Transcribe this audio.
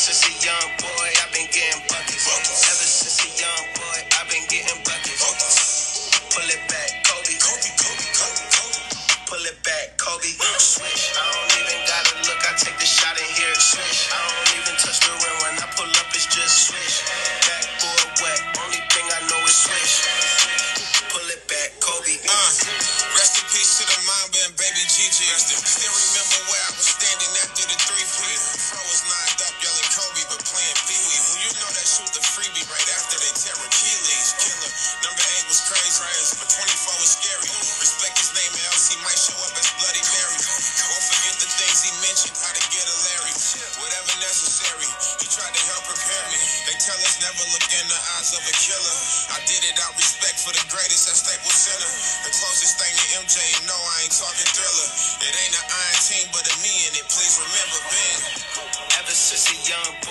since a young boy, I've been getting buckets. Ever since a young boy, I've been getting buckets. Pull it back, Kobe. Kobe, Kobe, Kobe, Kobe. Pull it back, Kobe. Swish. I don't even gotta look. I take the shot and hear it swish. I don't even touch the rim when I pull up. It's just swish. Backboard wet. Only thing I know is swish. Pull it back, Kobe. Uh, rest in peace to the and baby Gigi. Still remember where I was shoot the freebie right after they tear Achilles. Killer. Number eight was crazy, but 24 was scary. Respect his name, or else he might show up as Bloody Mary. Won't forget the things he mentioned, how to get a Larry. Whatever necessary, he tried to help prepare me. They tell us never look in the eyes of a killer. I did it out respect for the greatest at Staples Center. The closest thing to MJ, know I ain't talking thriller. It ain't an iron team, but a me in it. Please remember, Ben. Ever since a young boy,